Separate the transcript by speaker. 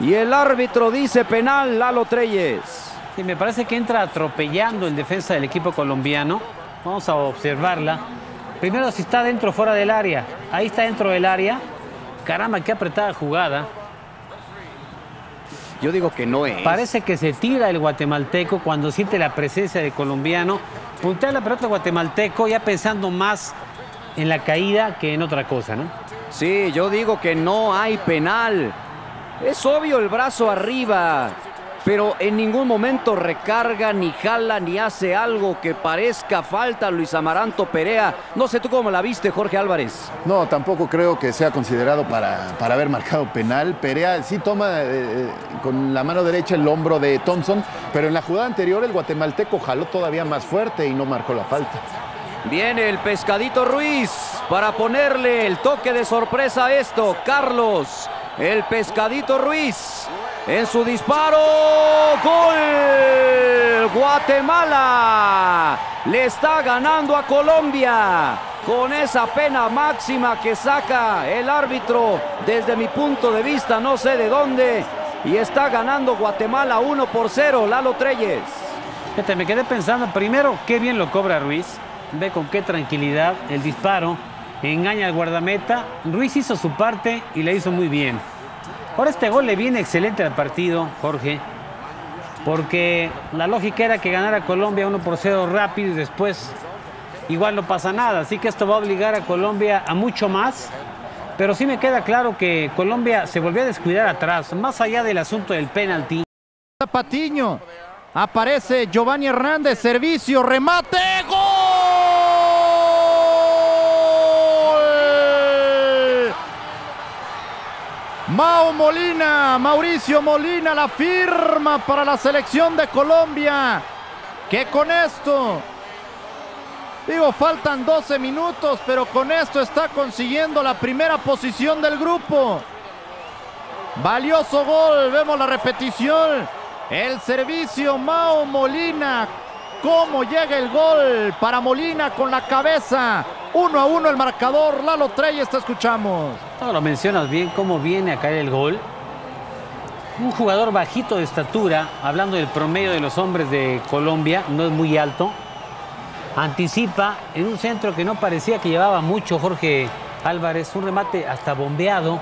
Speaker 1: Y el árbitro dice penal Lalo Treyes.
Speaker 2: Y me parece que entra atropellando el defensa del equipo colombiano. Vamos a observarla. Primero si está dentro o fuera del área. Ahí está dentro del área. Caramba, qué apretada jugada.
Speaker 1: Yo digo que no es.
Speaker 2: Parece que se tira el guatemalteco cuando siente la presencia del colombiano. Puntea la pelota guatemalteco ya pensando más en la caída que en otra cosa, ¿no?
Speaker 1: Sí, yo digo que no hay penal. Es obvio el brazo arriba, pero en ningún momento recarga, ni jala, ni hace algo que parezca falta Luis Amaranto Perea. No sé tú cómo la viste, Jorge Álvarez.
Speaker 3: No, tampoco creo que sea considerado para, para haber marcado penal. Perea sí toma eh, con la mano derecha el hombro de Thompson, pero en la jugada anterior el guatemalteco jaló todavía más fuerte y no marcó la falta.
Speaker 1: Viene el pescadito Ruiz para ponerle el toque de sorpresa a esto. Carlos, el pescadito Ruiz en su disparo. ¡Gol! Guatemala le está ganando a Colombia con esa pena máxima que saca el árbitro desde mi punto de vista, no sé de dónde. Y está ganando Guatemala 1 por 0, Lalo Treyes.
Speaker 2: Fíjate, me quedé pensando, primero, qué bien lo cobra Ruiz. Ve con qué tranquilidad el disparo. Engaña al guardameta. Ruiz hizo su parte y la hizo muy bien. Ahora este gol le viene excelente al partido, Jorge. Porque la lógica era que ganara Colombia 1 por 0 rápido y después igual no pasa nada. Así que esto va a obligar a Colombia a mucho más. Pero sí me queda claro que Colombia se volvió a descuidar atrás, más allá del asunto del penalti.
Speaker 4: Patiño. Aparece Giovanni Hernández, servicio, remate, gol. Mao Molina, Mauricio Molina la firma para la selección de Colombia. Que con esto, digo, faltan 12 minutos, pero con esto está consiguiendo la primera posición del grupo. Valioso gol, vemos la repetición. El servicio Mao Molina. ¿Cómo llega el gol para Molina con la cabeza? Uno a uno el marcador. Lalo Treyes, te escuchamos.
Speaker 2: Lo mencionas bien, cómo viene a caer el gol. Un jugador bajito de estatura, hablando del promedio de los hombres de Colombia, no es muy alto. Anticipa en un centro que no parecía que llevaba mucho Jorge Álvarez, un remate hasta bombeado.